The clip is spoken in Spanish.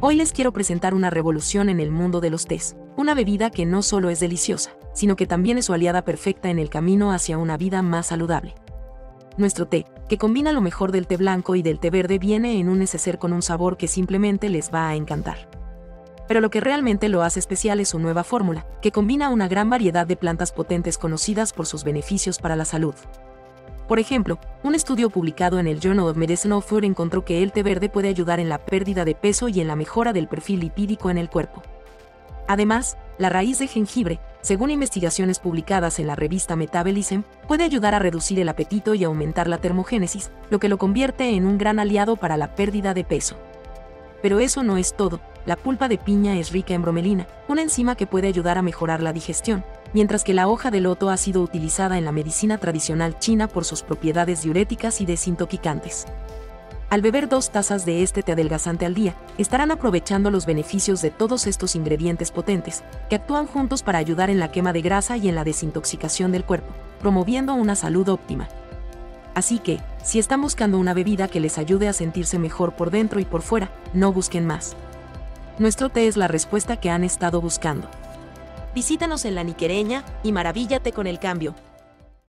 Hoy les quiero presentar una revolución en el mundo de los tés, una bebida que no solo es deliciosa, sino que también es su aliada perfecta en el camino hacia una vida más saludable. Nuestro té, que combina lo mejor del té blanco y del té verde, viene en un neceser con un sabor que simplemente les va a encantar. Pero lo que realmente lo hace especial es su nueva fórmula, que combina una gran variedad de plantas potentes conocidas por sus beneficios para la salud. Por ejemplo, un estudio publicado en el Journal of Medicine of Food encontró que el té verde puede ayudar en la pérdida de peso y en la mejora del perfil lipídico en el cuerpo. Además, la raíz de jengibre, según investigaciones publicadas en la revista Metabolism, puede ayudar a reducir el apetito y aumentar la termogénesis, lo que lo convierte en un gran aliado para la pérdida de peso. Pero eso no es todo, la pulpa de piña es rica en bromelina, una enzima que puede ayudar a mejorar la digestión, mientras que la hoja de loto ha sido utilizada en la medicina tradicional china por sus propiedades diuréticas y desintoxicantes. Al beber dos tazas de este té adelgazante al día, estarán aprovechando los beneficios de todos estos ingredientes potentes, que actúan juntos para ayudar en la quema de grasa y en la desintoxicación del cuerpo, promoviendo una salud óptima. Así que, si están buscando una bebida que les ayude a sentirse mejor por dentro y por fuera, no busquen más. Nuestro té es la respuesta que han estado buscando. Visítanos en La Niquereña y maravíllate con el cambio.